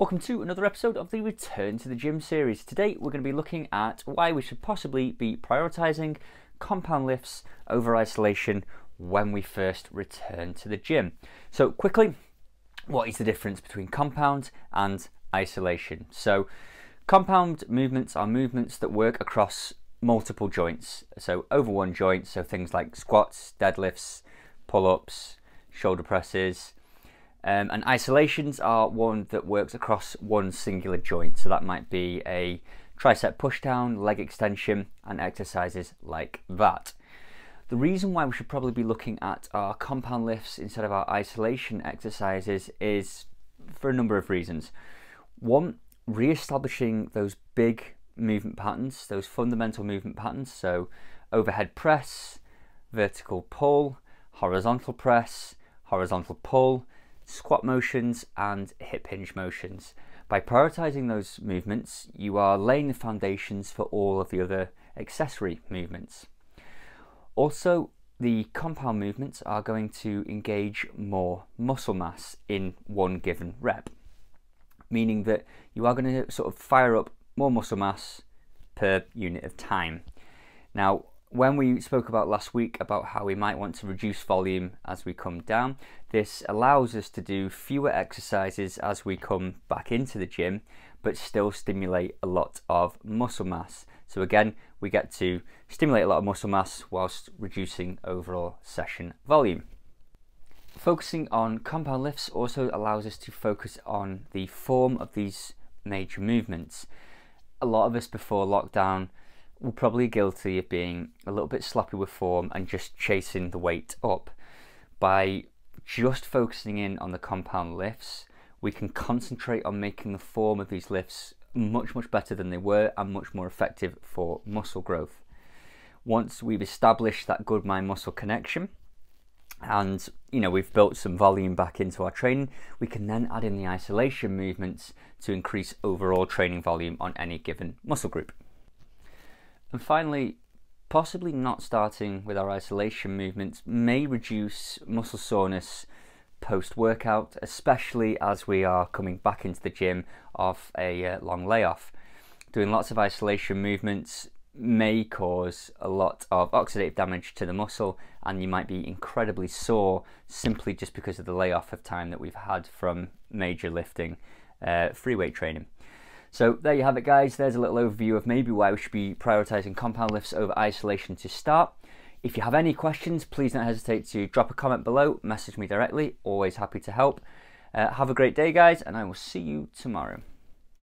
Welcome to another episode of the Return to the Gym series. Today we're going to be looking at why we should possibly be prioritizing compound lifts over isolation when we first return to the gym. So, quickly, what is the difference between compound and isolation? So, compound movements are movements that work across multiple joints. So, over one joint, so things like squats, deadlifts, pull ups, shoulder presses um, and isolations are one that works across one singular joint. So that might be a tricep pushdown, leg extension, and exercises like that. The reason why we should probably be looking at our compound lifts instead of our isolation exercises is for a number of reasons. One, re-establishing those big movement patterns, those fundamental movement patterns. So overhead press, vertical pull, horizontal press, horizontal pull, squat motions, and hip hinge motions. By prioritizing those movements, you are laying the foundations for all of the other accessory movements. Also, the compound movements are going to engage more muscle mass in one given rep, meaning that you are going to sort of fire up more muscle mass per unit of time. Now, when we spoke about last week about how we might want to reduce volume as we come down, this allows us to do fewer exercises as we come back into the gym, but still stimulate a lot of muscle mass. So again, we get to stimulate a lot of muscle mass whilst reducing overall session volume. Focusing on compound lifts also allows us to focus on the form of these major movements. A lot of us before lockdown we're probably guilty of being a little bit sloppy with form and just chasing the weight up. By just focusing in on the compound lifts, we can concentrate on making the form of these lifts much, much better than they were and much more effective for muscle growth. Once we've established that good mind muscle connection, and you know we've built some volume back into our training we can then add in the isolation movements to increase overall training volume on any given muscle group and finally, possibly not starting with our isolation movements may reduce muscle soreness post workout, especially as we are coming back into the gym off a uh, long layoff. Doing lots of isolation movements may cause a lot of oxidative damage to the muscle, and you might be incredibly sore simply just because of the layoff of time that we've had from major lifting uh, free weight training. So there you have it guys, there's a little overview of maybe why we should be prioritising compound lifts over isolation to start. If you have any questions, please don't hesitate to drop a comment below, message me directly, always happy to help. Uh, have a great day guys, and I will see you tomorrow.